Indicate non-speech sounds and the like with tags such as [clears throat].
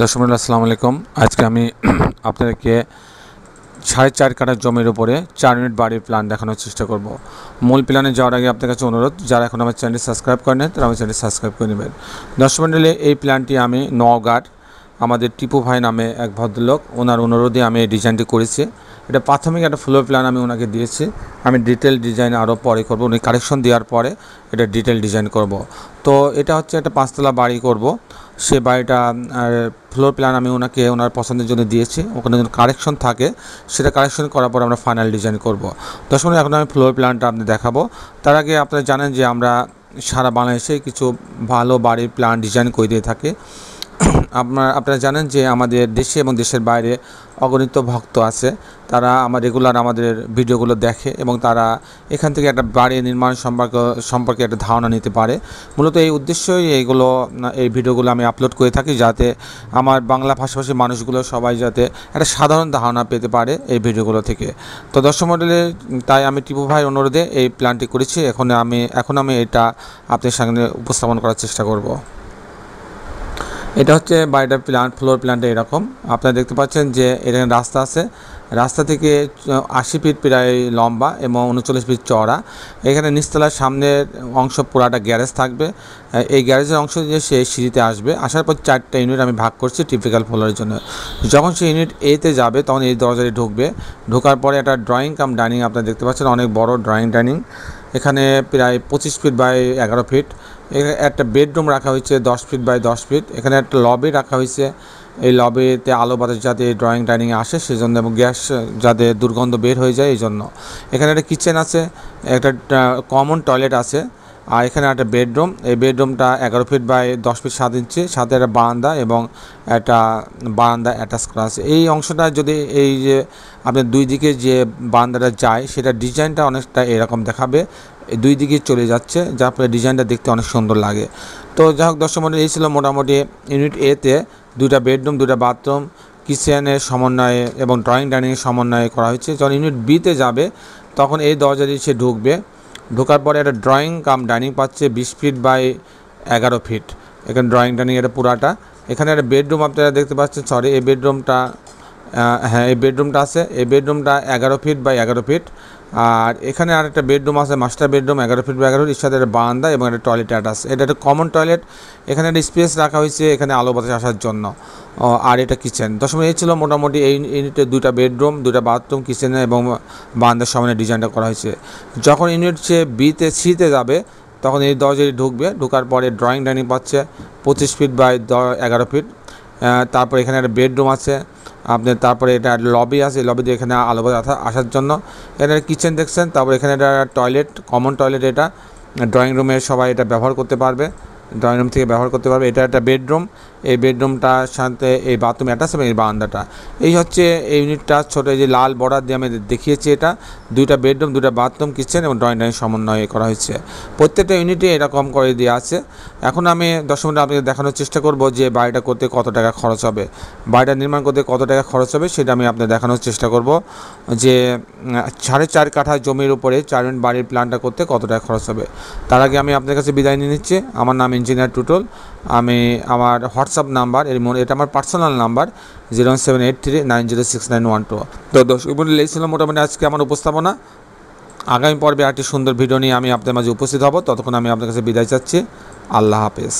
দর্শক আসসালামু আলাইকুম। আজকে আমি [clears throat] আপনাদেরকে সাড়ে চার কাঠার জমির উপরে চার মিনিট বাড়ির প্ল্যান দেখানোর চেষ্টা করব। মূল প্ল্যানে যাওয়ার আগে আপনার কাছে অনুরোধ যারা এখন আমার চ্যানেলটি সাবস্ক্রাইব করেন তারা আমার চ্যানেলটি সাবস্ক্রাইব করে নেবেন। দর্শক মন্ডলী, এই প্ল্যানটি আমি নওগাঁর আমাদের টিপু ভাই নামে এক ভদ্রলোক ওনার অনুরোধে আমি এই ডিজাইনটি করেছি। এটা প্রাথমিক একটা ফ্লোর প্ল্যান আমি ওনাকে দিয়েছি। আমি ডিটেল ডিজাইন আরও পরে করব। উনি কারেকশন দেওয়ার পরে এটা ডিটেল ডিজাইন করব। তো এটা হচ্ছে একটা পাঁচতলা বাড়ি করব। সে বাড়িটা ফ্লোর প্ল্যান আমি ওনাকে ওনার পছন্দের জন্য দিয়েছি। ওখানে যদি কারেকশন থাকে, সেটা কারেকশন করার পর আমরা ফাইনাল ডিজাইন করব। দশ এখন আমি ফ্লোর প্ল্যানটা আপনি দেখাবো। তার আগে আপনারা জানেন যে আমরা সারা বাংলাদেশে কিছু ভালো বাড়ির প্ল্যান ডিজাইন করে দিয়ে থাকি। আপনার, আপনারা জানেন যে আমাদের দেশে এবং দেশের বাইরে অগণিত ভক্ত আছে। তারা আমার রেগুলার আমাদের ভিডিওগুলো দেখে এবং তারা এখান থেকে একটা বাড়ি নির্মাণ সম্পর্ক, সম্পর্কে একটা ধারণা নিতে পারে। মূলত এই উদ্দেশ্যই এইগুলো এই ভিডিওগুলো আমি আপলোড করে থাকি যাতে আমার বাংলা ভাষাভাষী মানুষগুলো সবাই যাতে একটা সাধারণ ধারণা পেতে পারে এই ভিডিওগুলো থেকে। তো দর্শক মডেলে তাই আমি টিপু ভাই অনুরোধে এই প্ল্যানটি করেছি। এখন আমি এখন আমি এটা আপনার সামনে উপস্থাপন করার চেষ্টা করব। এটা হচ্ছে বাড়িটা প্ল্যান ফ্লোর প্ল্যানটা এরকম। আপনারা দেখতে পাচ্ছেন যে এখানে রাস্তা আছে। রাস্তা থেকে আশি ফিট প্রায় লম্বা এবং উনচল্লিশ ফিট চওড়া। এখানে নিচতলার সামনের অংশ পুরাটা গ্যারেজ থাকবে। এই গ্যারেজের অংশ দিয়ে সে সিঁড়িতে আসবে। আসার পর চারটা ইউনিট আমি ভাগ করছি টিপিক্যাল ফ্লোরের জন্য। যখন সে ইউনিট এতে যাবে, তখন এই দরজাটি ঢুকবে। ঢোকার পরে একটা ড্রয়িং কাম ডাইনিং আপনারা দেখতে পাচ্ছেন, অনেক বড় ড্রয়িং ডাইনিং এখানে প্রায় পঁচিশ ফিট বাই এগারো ফিট। এখানে একটা বেডরুম রাখা হয়েছে দশ ফিট বাই দশ ফিট। এখানে একটা লবি রাখা হয়েছে। এই লবিতে আলো বাতাস যাতে ড্রয়িং ডাইনিংয়ে আসে সেই জন্য এবং গ্যাস যাতে দুর্গন্ধ বের হয়ে যায় এই জন্য এখানে একটা কিচেন আছে, একটা কমন টয়লেট আছে, আর এখানে একটা বেডরুম এই বেডরুমটা এগারো ফিট বাই দশ ফিট সাত ইঞ্চি সাথে একটা বারান্দা এবং একটা বারান্দা অ্যাটাচ করা আছে। এই অংশটা যদি এই যে আপনার দুই দিকে যে বারান্দাটা যায়, সেটা ডিজাইনটা অনেকটা এরকম দেখাবে। দুই দিকে চলে যাচ্ছে যার ফলে ডিজাইনটা দেখতে অনেক সুন্দর লাগে। তো যাই হোক দর্শক মন্ডলী, এই ছিল মোটামুটি ইউনিট এতে দুটা বেডরুম দুটা বাথরুম কিচেনের সমন্বয়ে এবং ড্রয়িং ডাইনিংয়ের সমন্বয়ে করা হয়েছে। যখন ইউনিট বিতে যাবে, তখন এই দরজা দিয়ে সে ঢুকবে। ঢোকার পরে একটা ড্রয়িং কাম ডাইনিং পাচ্ছে বিশ ফিট বাই এগারো ফিট এখানে ড্রয়িং ডাইনিং এটা পুরাটা। এখানে একটা বেডরুম আপনারা দেখতে পাচ্ছেন সরি এই বেডরুমটা হ্যাঁ এই বেডরুমটা আছে। এই বেডরুমটা এগারো ফিট বাই এগারো ফিট আর এখানে আর একটা বেডরুম আছে মাস্টার বেডরুম, এগারো ফিট বাই এগারো ফিট সাথে একটা এবং একটা টয়লেট আছে এটা একটা কমন টয়লেট এখানে একটা স্পেস রাখা হয়েছে, এখানে আলো বাতাস আসার জন্য। আর এটা কিচেন দশম এই ছিল মোটামুটি এই ইউনিটে দুইটা বেডরুম, দুইটা বাথরুম কিচেন এবং বারান্দার সামনে ডিজাইনটা করা হয়েছে। যখন ইউনিট সে বিতে সিতে যাবে, তখন এই দরজাটি ঢুকবে। ঢোকার পরে ড্রয়িং ডাইনিং পাচ্ছে, পঁচিশ ফিট বাই এগারো ফিট। তারপর এখানে একটা বেডরুম আছে। আপনার তারপরে এটা লবি আছে লবিতে এখানে আলো আসার জন্য। এখানে কিচেন দেখছেন, তারপর এখানে একটা টয়লেট কমন টয়লেট এটা। ড্রয়িং রুমে সবাই এটা ব্যবহার করতে পারবে। ড্রয়িং রুম থেকে ব্যবহার করতে পারবে। এটা একটা বেডরুম। এই বেডরুমটার সাথে এই বাথরুম অ্যাটাচ এবং এই বারান্দাটা। এই হচ্ছে এই ইউনিটটা ছোটো যে লাল বর্ডার দিয়ে আমি দেখিয়েছি এটা। দুইটা বেডরুম, দুইটা বাথরুম, কিচেন এবং ড্রয়িং ডাইনিং সমন্বয় করা হয়েছে। প্রত্যেকটা ইউনিটে এরকম করে দেওয়া আছে। এখন আমি দশ মিনিট আপনাকে দেখানোর চেষ্টা করব যে বাড়িটা করতে কত টাকা খরচ হবে। বাড়িটা নির্মাণ করতে কত টাকা খরচ হবে সেটা আমি আপনাকে দেখানোর চেষ্টা করব। যে সাড়ে চার কাঠা জমির উপরে চার বাড়ির প্ল্যানটা করতে কত টাকা খরচ হবে। তার আগে আমি আপনার কাছে বিদায় নিয়ে নিচ্ছি। আমার নাম ইঞ্জিনিয়ার টুটল, আমি আমার হোয়াটসঅ্যাপ নাম্বার, এর মনে এটা আমার personal number, zero seven eight three nine zero six nine one two. তো দর্শক বন্ধু এই ছিল মোটামুটি আজকে আমার উপস্থাপনা। আগামী পর্বে একটি সুন্দর ভিডিও নিয়ে আমি আপনার মাঝে উপস্থিত হব। ততক্ষণ আমি আপনার কাছে বিদায় চাচ্ছি। আল্লাহ হাফেজ।